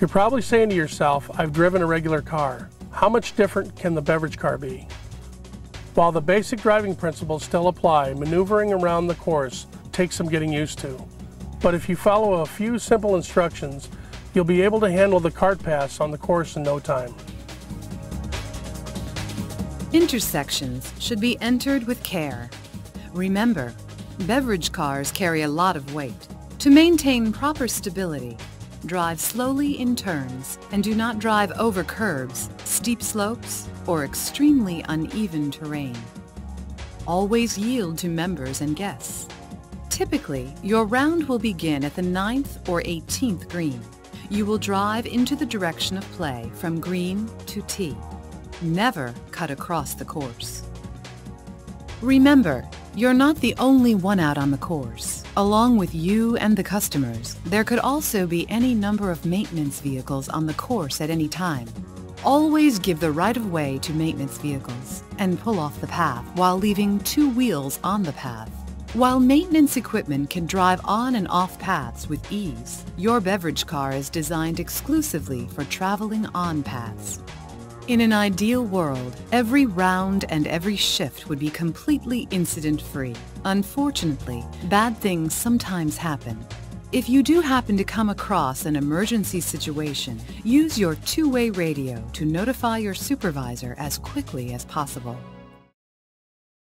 You're probably saying to yourself, I've driven a regular car. How much different can the beverage car be? While the basic driving principles still apply, maneuvering around the course takes some getting used to. But if you follow a few simple instructions, you'll be able to handle the cart paths on the course in no time. Intersections should be entered with care. Remember, beverage cars carry a lot of weight. To maintain proper stability, drive slowly in turns and do not drive over curbs, steep slopes, or extremely uneven terrain. Always yield to members and guests. Typically, your round will begin at the 9th or 18th green. You will drive into the direction of play from green to tee. Never cut across the course. Remember, you're not the only one out on the course. Along with you and the customers, there could also be any number of maintenance vehicles on the course at any time. Always give the right-of-way to maintenance vehicles and pull off the path while leaving two wheels on the path. While maintenance equipment can drive on and off paths with ease, your beverage car is designed exclusively for traveling on paths. In an ideal world, every round and every shift would be completely incident-free. Unfortunately, bad things sometimes happen. If you do happen to come across an emergency situation, use your two-way radio to notify your supervisor as quickly as possible.